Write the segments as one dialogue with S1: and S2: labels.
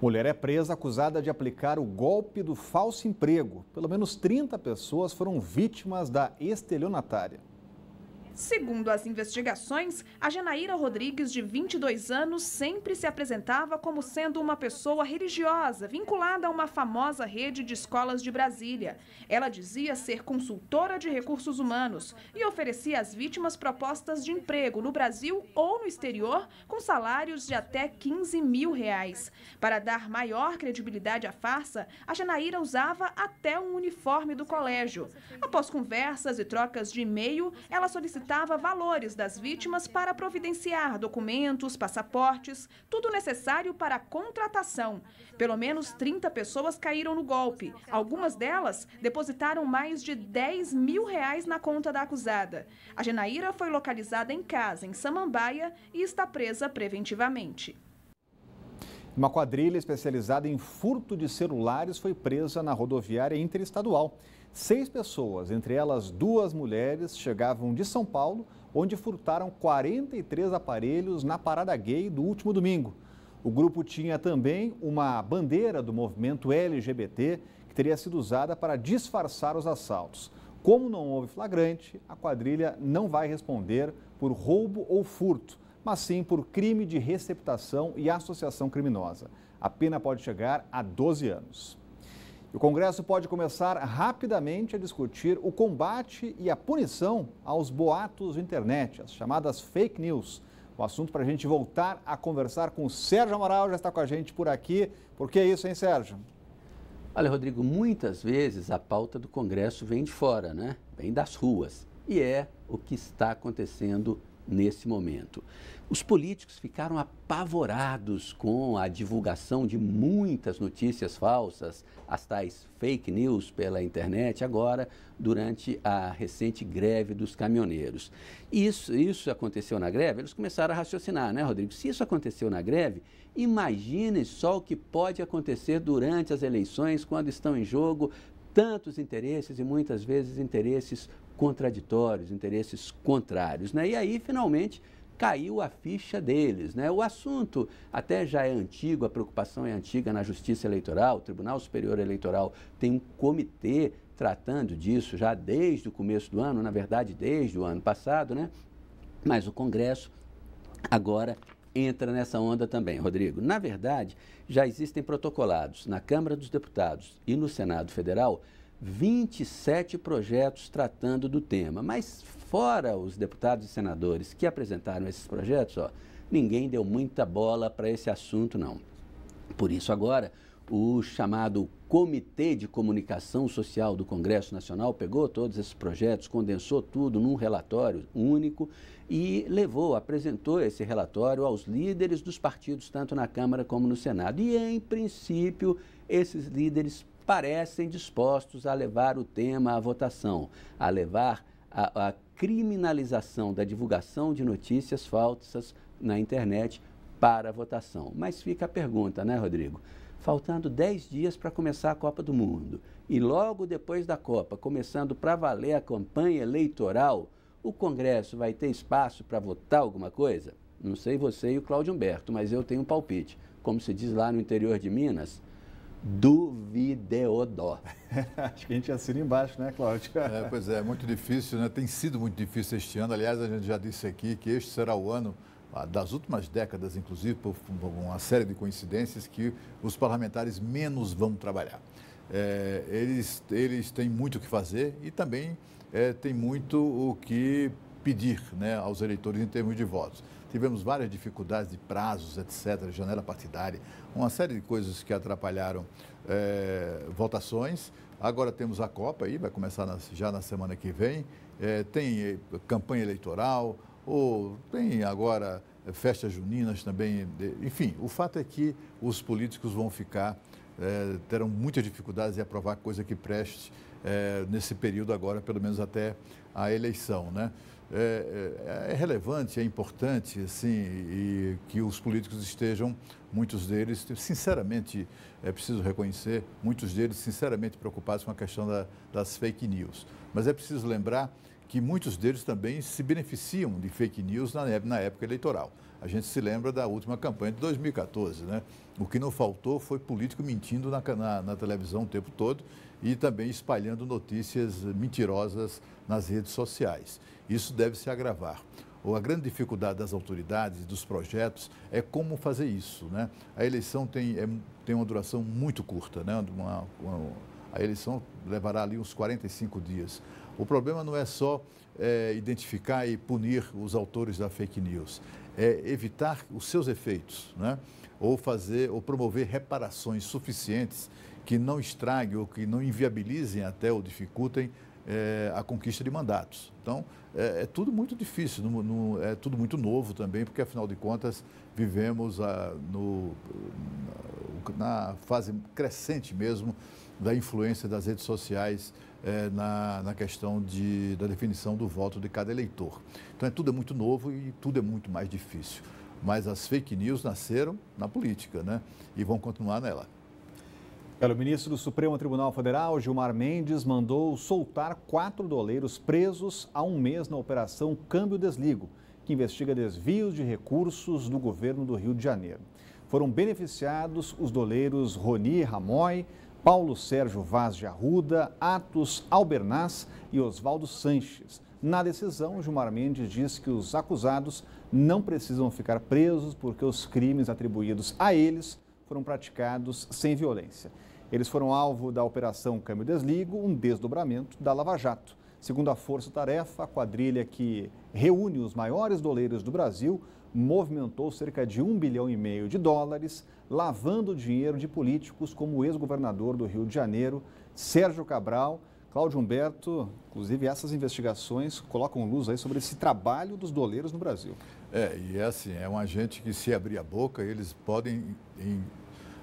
S1: Mulher é presa acusada de aplicar o golpe do falso emprego. Pelo menos 30 pessoas foram vítimas da estelionatária.
S2: Segundo as investigações, a Janaíra Rodrigues, de 22 anos, sempre se apresentava como sendo uma pessoa religiosa, vinculada a uma famosa rede de escolas de Brasília. Ela dizia ser consultora de recursos humanos e oferecia às vítimas propostas de emprego no Brasil ou no exterior com salários de até 15 mil reais. Para dar maior credibilidade à farsa, a Janaíra usava até um uniforme do colégio. Após conversas e trocas de e-mail, ela solicitava solicitava valores das vítimas para providenciar documentos, passaportes, tudo necessário para a contratação. Pelo menos 30 pessoas caíram no golpe. Algumas delas depositaram mais de 10 mil reais na conta da acusada. A Genaíra foi localizada em casa, em Samambaia, e está presa preventivamente.
S1: Uma quadrilha especializada em furto de celulares foi presa na rodoviária interestadual. Seis pessoas, entre elas duas mulheres, chegavam de São Paulo, onde furtaram 43 aparelhos na parada gay do último domingo. O grupo tinha também uma bandeira do movimento LGBT que teria sido usada para disfarçar os assaltos. Como não houve flagrante, a quadrilha não vai responder por roubo ou furto, mas sim por crime de receptação e associação criminosa. A pena pode chegar a 12 anos. O Congresso pode começar rapidamente a discutir o combate e a punição aos boatos de internet, as chamadas fake news. O assunto para a gente voltar a conversar com o Sérgio Amaral, já está com a gente por aqui. Por que isso, hein, Sérgio?
S3: Olha, Rodrigo, muitas vezes a pauta do Congresso vem de fora, né? Vem das ruas. E é o que está acontecendo nesse momento. Os políticos ficaram apavorados com a divulgação de muitas notícias falsas, as tais fake news pela internet, agora durante a recente greve dos caminhoneiros. Isso, isso aconteceu na greve, eles começaram a raciocinar, né, Rodrigo? Se isso aconteceu na greve, imagine só o que pode acontecer durante as eleições, quando estão em jogo tantos interesses e muitas vezes interesses contraditórios, interesses contrários. Né? E aí, finalmente, caiu a ficha deles. Né? O assunto até já é antigo, a preocupação é antiga na Justiça Eleitoral, o Tribunal Superior Eleitoral tem um comitê tratando disso já desde o começo do ano, na verdade, desde o ano passado, né? Mas o Congresso agora entra nessa onda também, Rodrigo. Na verdade, já existem protocolados na Câmara dos Deputados e no Senado Federal 27 projetos tratando do tema. Mas fora os deputados e senadores que apresentaram esses projetos, ó, ninguém deu muita bola para esse assunto, não. Por isso, agora, o chamado Comitê de Comunicação Social do Congresso Nacional pegou todos esses projetos, condensou tudo num relatório único e levou, apresentou esse relatório aos líderes dos partidos, tanto na Câmara como no Senado. E, em princípio, esses líderes parecem dispostos a levar o tema à votação, a levar a, a criminalização da divulgação de notícias falsas na internet para a votação. Mas fica a pergunta, né, Rodrigo? Faltando 10 dias para começar a Copa do Mundo e logo depois da Copa, começando para valer a campanha eleitoral, o Congresso vai ter espaço para votar alguma coisa? Não sei você e o Cláudio Humberto, mas eu tenho um palpite. Como se diz lá no interior de Minas, Duvideodó.
S1: Acho que a gente assina embaixo, né, Cláudio?
S4: É, pois é, muito difícil, né? Tem sido muito difícil este ano. Aliás, a gente já disse aqui que este será o ano ah, das últimas décadas, inclusive, por uma série de coincidências, que os parlamentares menos vão trabalhar. É, eles, eles têm muito o que fazer e também é, têm muito o que pedir né, aos eleitores em termos de votos. Tivemos várias dificuldades de prazos, etc., janela partidária, uma série de coisas que atrapalharam é, votações. Agora temos a Copa aí, vai começar já na semana que vem. É, tem eh, campanha eleitoral, ou tem agora festas juninas também. Enfim, o fato é que os políticos vão ficar, é, terão muitas dificuldades em aprovar coisa que preste é, nesse período agora, pelo menos até a eleição, né? é, é, é, relevante, é importante, assim, e que os políticos estejam, muitos deles, sinceramente, é preciso reconhecer, muitos deles sinceramente preocupados com a questão da, das fake news. Mas é preciso lembrar que muitos deles também se beneficiam de fake news na, época eleitoral. A gente se lembra da última campanha de 2014, né? O que não faltou foi político mentindo na, na, na televisão o tempo todo e também espalhando notícias mentirosas nas redes sociais. Isso deve se agravar. A grande dificuldade das autoridades, dos projetos, é como fazer isso. Né? A eleição tem, é, tem uma duração muito curta. Né? Uma, uma, a eleição levará ali uns 45 dias. O problema não é só é, identificar e punir os autores da fake news, é evitar os seus efeitos, né? ou fazer ou promover reparações suficientes que não estraguem ou que não inviabilizem até ou dificultem é, a conquista de mandatos. Então, é, é tudo muito difícil, no, no, é tudo muito novo também, porque, afinal de contas, vivemos a, no, na fase crescente mesmo da influência das redes sociais é, na, na questão de, da definição do voto de cada eleitor. Então, é tudo é muito novo e tudo é muito mais difícil. Mas as fake news nasceram na política, né? E vão continuar nela.
S1: O ministro do Supremo Tribunal Federal, Gilmar Mendes, mandou soltar quatro doleiros presos há um mês na Operação Câmbio Desligo, que investiga desvios de recursos do governo do Rio de Janeiro. Foram beneficiados os doleiros Roni Ramoy, Paulo Sérgio Vaz de Arruda, Atos Albernaz e Oswaldo Sanches. Na decisão, Gilmar Mendes diz que os acusados não precisam ficar presos porque os crimes atribuídos a eles foram praticados sem violência. Eles foram alvo da Operação Câmbio Desligo, um desdobramento da Lava Jato. Segundo a Força Tarefa, a quadrilha que reúne os maiores doleiros do Brasil movimentou cerca de um bilhão e meio de dólares, lavando dinheiro de políticos como o ex-governador do Rio de Janeiro, Sérgio Cabral. Cláudio Humberto, inclusive essas investigações colocam luz aí sobre esse trabalho dos doleiros no Brasil.
S4: É, e é assim, é um agente que se abrir a boca, eles podem em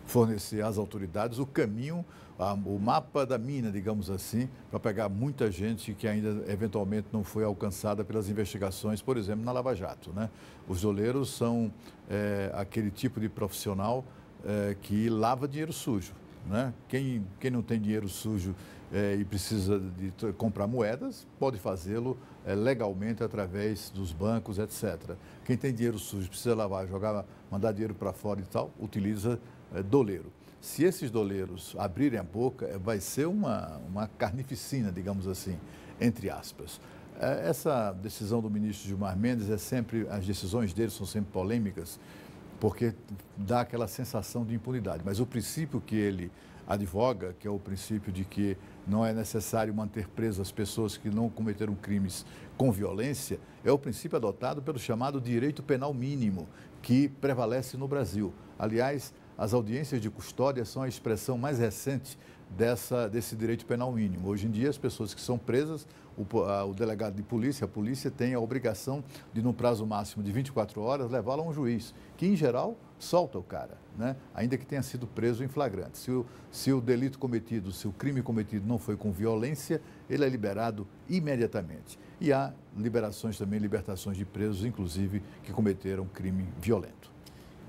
S4: fornecer às autoridades o caminho, a, o mapa da mina, digamos assim, para pegar muita gente que ainda eventualmente não foi alcançada pelas investigações, por exemplo, na Lava Jato. Né? Os doleiros são é, aquele tipo de profissional é, que lava dinheiro sujo. Né? Quem, quem não tem dinheiro sujo é, e precisa de comprar moedas, pode fazê-lo é, legalmente através dos bancos, etc. Quem tem dinheiro sujo, precisa lavar, jogar, mandar dinheiro para fora e tal, utiliza é, doleiro. Se esses doleiros abrirem a boca, é, vai ser uma, uma carnificina, digamos assim, entre aspas. É, essa decisão do ministro Gilmar Mendes é sempre, as decisões dele são sempre polêmicas, porque dá aquela sensação de impunidade. Mas o princípio que ele advoga, que é o princípio de que não é necessário manter presas as pessoas que não cometeram crimes com violência, é o princípio adotado pelo chamado direito penal mínimo, que prevalece no Brasil. Aliás, as audiências de custódia são a expressão mais recente dessa, desse direito penal mínimo. Hoje em dia, as pessoas que são presas, o, a, o delegado de polícia, a polícia tem a obrigação de, no prazo máximo de 24 horas, levá-lo a um juiz, que, em geral, solta o cara, né? ainda que tenha sido preso em flagrante. Se o, se o delito cometido, se o crime cometido não foi com violência, ele é liberado imediatamente. E há liberações também, libertações de presos, inclusive, que cometeram crime violento.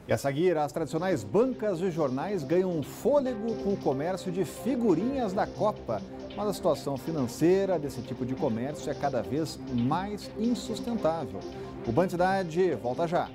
S1: E a seguir, as tradicionais bancas de jornais ganham fôlego com o comércio de figurinhas da Copa. Mas a situação financeira desse tipo de comércio é cada vez mais insustentável. O Bantidade volta já.